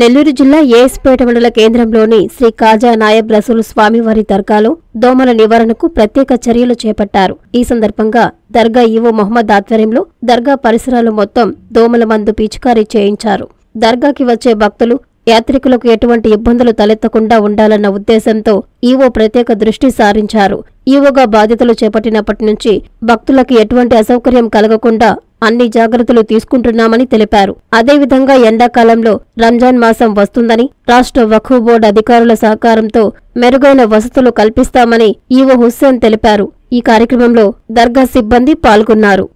నెల్లూరు జిల్లా ఏఎస్పేట మండల కేంద్రంలోని శ్రీ కాజా నాయబ్ రసూల్ స్వామివారి దర్గాలో దోమల నివారణకు ప్రత్యేక చర్యలు చేపట్టారు. ఈ సందర్భంగా దర్గా ఈవో మొహమ్మద్ ఆధ్వర్యంలో దర్గా పరిసరాలు మొత్తం దోమల మందు పిచికారీ చేయించారు. దర్గాకి వచ్చే భక్తులు యాత్రికులకు ఎటువంటి ఇబ్బందులు తలెత్తకుండా ఉండాలన్న ఉద్దేశంతో ఈవో ప్రత్యేక దృష్టి సారించారు. ఈవోగా బాధ్యతలు చేపట్టినప్పటి నుంచి భక్తులకు ఎటువంటి అసౌకర్యం కలగకుండా అన్ని జాగ్రత్తలు తీసుకుంటున్నామని తెలిపారు. అదేవిధంగా ఎండాకాలంలో రంజాన్ మాసం వస్తుందని రాష్ట్ర వఖూ బోర్డు అధికారుల సహకారంతో మెరుగైన వసతులు కల్పిస్తామని ఈవో హుస్సేన్ తెలిపారు. ఈ కార్యక్రమంలో దర్గా సిబ్బంది పాల్గొన్నారు.